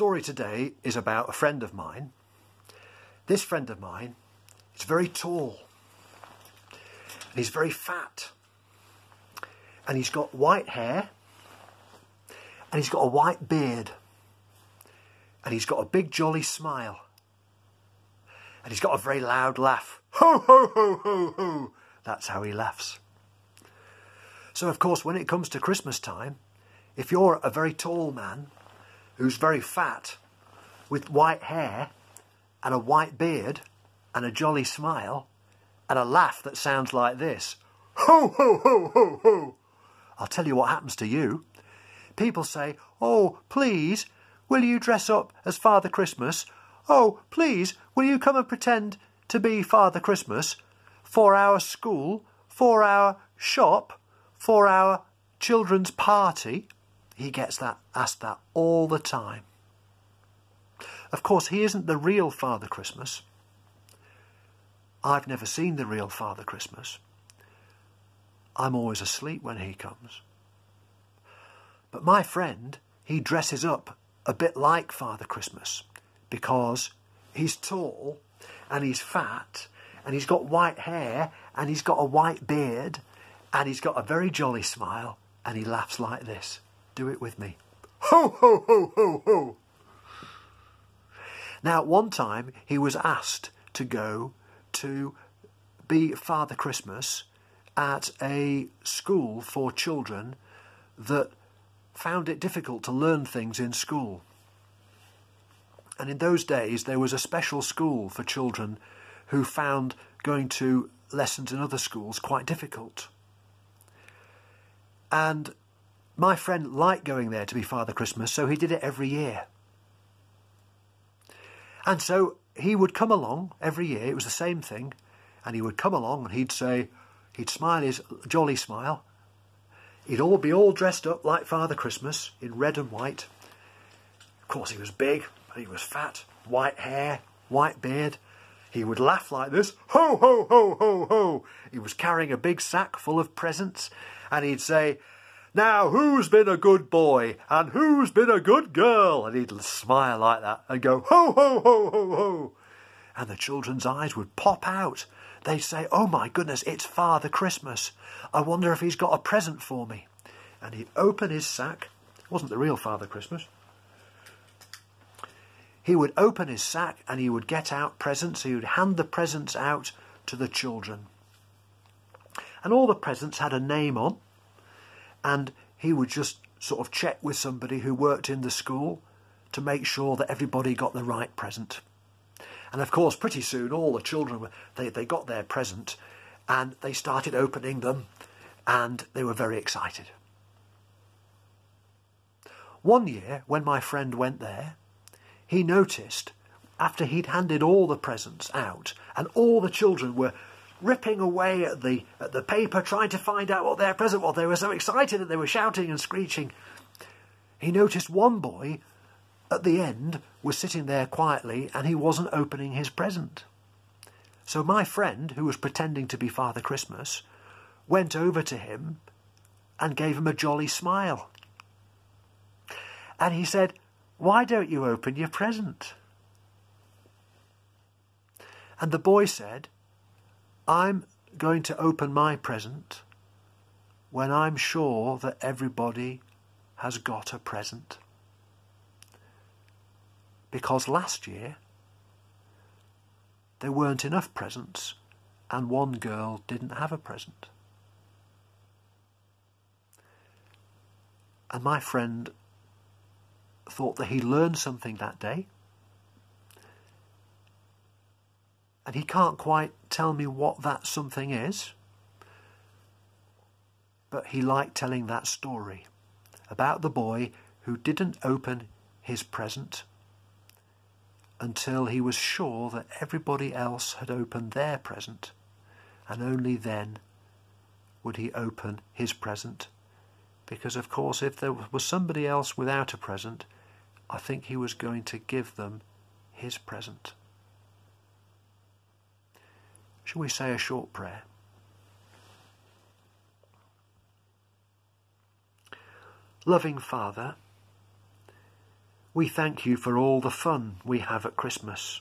story today is about a friend of mine. This friend of mine is very tall and he's very fat and he's got white hair and he's got a white beard and he's got a big jolly smile and he's got a very loud laugh. Ho, ho, ho, ho, ho. That's how he laughs. So, of course, when it comes to Christmas time, if you're a very tall man who's very fat with white hair and a white beard and a jolly smile and a laugh that sounds like this, ho, ho, ho, ho, ho, I'll tell you what happens to you. People say, Oh, please, will you dress up as Father Christmas? Oh, please, will you come and pretend to be Father Christmas for our school, for our shop, for our children's party? He gets that asked that all the time. Of course, he isn't the real Father Christmas. I've never seen the real Father Christmas. I'm always asleep when he comes. But my friend, he dresses up a bit like Father Christmas because he's tall and he's fat and he's got white hair and he's got a white beard and he's got a very jolly smile and he laughs like this. Do it with me. Ho, ho, ho, ho, ho. Now, at one time he was asked to go to be Father Christmas at a school for children that found it difficult to learn things in school. And in those days, there was a special school for children who found going to lessons in other schools quite difficult. And my friend liked going there to be Father Christmas, so he did it every year. And so he would come along every year, it was the same thing, and he would come along and he'd say, he'd smile his jolly smile. He'd all be all dressed up like Father Christmas in red and white. Of course, he was big, but he was fat, white hair, white beard. He would laugh like this, ho, ho, ho, ho, ho. He was carrying a big sack full of presents, and he'd say, now, who's been a good boy and who's been a good girl? And he'd smile like that and go, ho, ho, ho, ho, ho. And the children's eyes would pop out. They'd say, oh my goodness, it's Father Christmas. I wonder if he's got a present for me. And he'd open his sack. It wasn't the real Father Christmas. He would open his sack and he would get out presents. He would hand the presents out to the children. And all the presents had a name on and he would just sort of check with somebody who worked in the school to make sure that everybody got the right present. And of course, pretty soon all the children they, they got their present and they started opening them and they were very excited. One year, when my friend went there, he noticed after he'd handed all the presents out and all the children were ripping away at the at the paper, trying to find out what their present was. They were so excited that they were shouting and screeching. He noticed one boy at the end was sitting there quietly and he wasn't opening his present. So my friend, who was pretending to be Father Christmas, went over to him and gave him a jolly smile. And he said, Why don't you open your present? And the boy said, I'm going to open my present when I'm sure that everybody has got a present. Because last year there weren't enough presents and one girl didn't have a present. And my friend thought that he learned something that day and he can't quite tell me what that something is. But he liked telling that story about the boy who didn't open his present until he was sure that everybody else had opened their present, and only then would he open his present. Because, of course, if there was somebody else without a present, I think he was going to give them his present. Shall we say a short prayer? Loving Father, We thank you for all the fun we have at Christmas.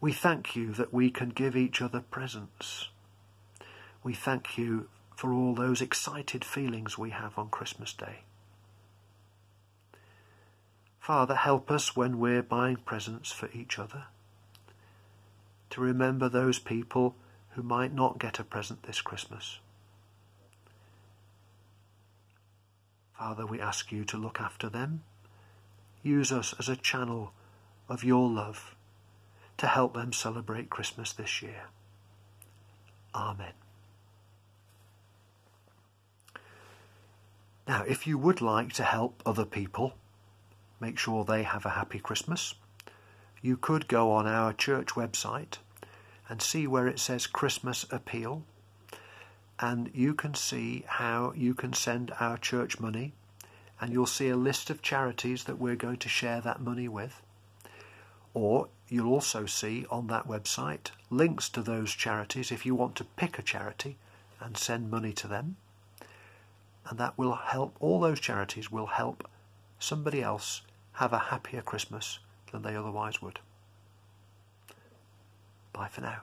We thank you that we can give each other presents. We thank you for all those excited feelings we have on Christmas Day. Father, help us when we're buying presents for each other to remember those people who might not get a present this Christmas. Father, we ask you to look after them. Use us as a channel of your love to help them celebrate Christmas this year. Amen. Now, if you would like to help other people make sure they have a happy Christmas, you could go on our church website and see where it says Christmas Appeal, and you can see how you can send our church money, and you'll see a list of charities that we're going to share that money with. Or you'll also see on that website links to those charities if you want to pick a charity and send money to them and that will help, all those charities will help somebody else have a happier Christmas than they otherwise would. Bye for now.